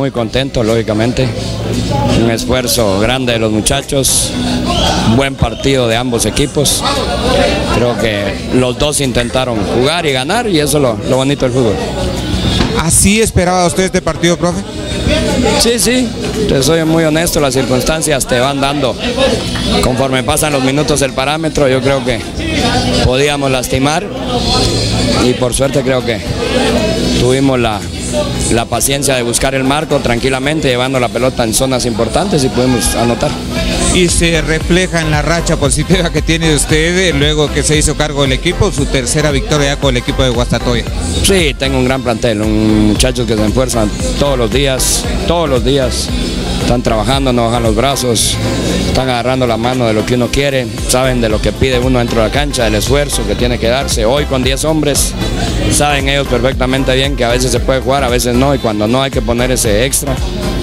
Muy contento, lógicamente. Un esfuerzo grande de los muchachos, buen partido de ambos equipos. Creo que los dos intentaron jugar y ganar y eso es lo, lo bonito del fútbol. ¿Así esperaba usted este partido, profe? Sí, sí, te soy muy honesto, las circunstancias te van dando conforme pasan los minutos el parámetro, yo creo que podíamos lastimar y por suerte creo que tuvimos la, la paciencia de buscar el marco tranquilamente, llevando la pelota en zonas importantes y pudimos anotar. Y se refleja en la racha positiva que tiene usted eh, luego que se hizo cargo del equipo, su tercera victoria con el equipo de Guastatoya. Sí, tengo un gran plantel, un muchachos que se esfuerzan todos los días, todos los días. Están trabajando, no bajan los brazos, están agarrando la mano de lo que uno quiere, saben de lo que pide uno dentro de la cancha, del esfuerzo que tiene que darse. Hoy con 10 hombres, saben ellos perfectamente bien que a veces se puede jugar, a veces no, y cuando no hay que poner ese extra.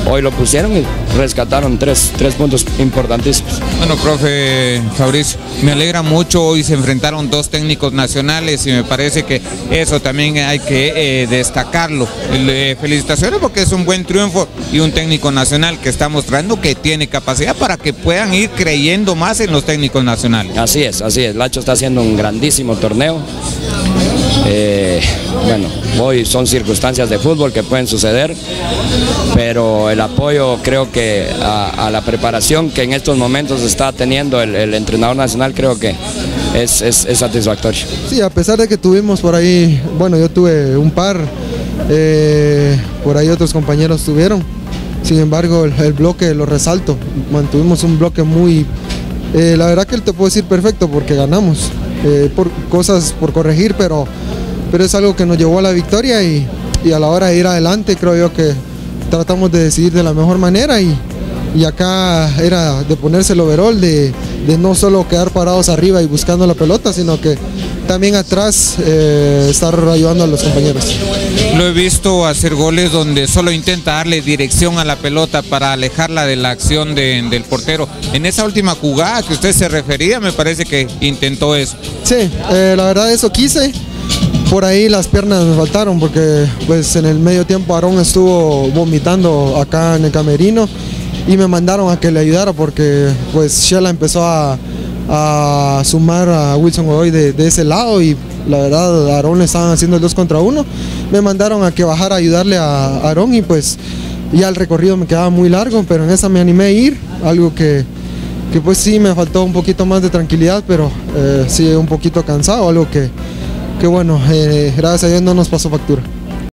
Hoy lo pusieron y rescataron tres, tres puntos importantísimos. Bueno, profe Fabricio, me alegra mucho, hoy se enfrentaron dos técnicos nacionales y me parece que eso también hay que eh, destacarlo. Eh, felicitaciones porque es un buen triunfo y un técnico nacional que está mostrando que tiene capacidad para que puedan ir creyendo más en los técnicos nacionales. Así es, así es. Lacho está haciendo un grandísimo torneo. Eh, bueno, hoy son circunstancias de fútbol que pueden suceder, pero el apoyo creo que a, la preparación que en estos momentos está teniendo el, entrenador nacional creo que es, satisfactorio. Sí, a pesar de que tuvimos por ahí, bueno, yo tuve un par, eh, por ahí otros compañeros tuvieron, sin embargo el, el bloque lo resalto, mantuvimos un bloque muy, eh, la verdad que te puedo decir perfecto porque ganamos, eh, por cosas por corregir, pero, pero es algo que nos llevó a la victoria y, y, a la hora de ir adelante creo yo que tratamos de decidir de la mejor manera y, y acá era de ponerse el overall, de, de, no solo quedar parados arriba y buscando la pelota, sino que también atrás eh, estar ayudando a los compañeros. Lo he visto hacer goles donde solo intenta darle dirección a la pelota para alejarla de la acción de, del portero. En esa última jugada que usted se refería, me parece que intentó eso. Sí, eh, la verdad eso quise. Por ahí las piernas me faltaron porque pues en el medio tiempo Aarón estuvo vomitando acá en el camerino y me mandaron a que le ayudara porque pues Shela empezó a, a sumar a Wilson Godoy de, de, ese lado y la verdad a Aarón le estaban haciendo el 2 contra 1. Me mandaron a que bajara a ayudarle a Aarón y pues ya el recorrido me quedaba muy largo, pero en esa me animé a ir, algo que, que pues sí me faltó un poquito más de tranquilidad, pero eh, sí un poquito cansado, algo que, que bueno, eh, gracias a Dios no nos pasó factura.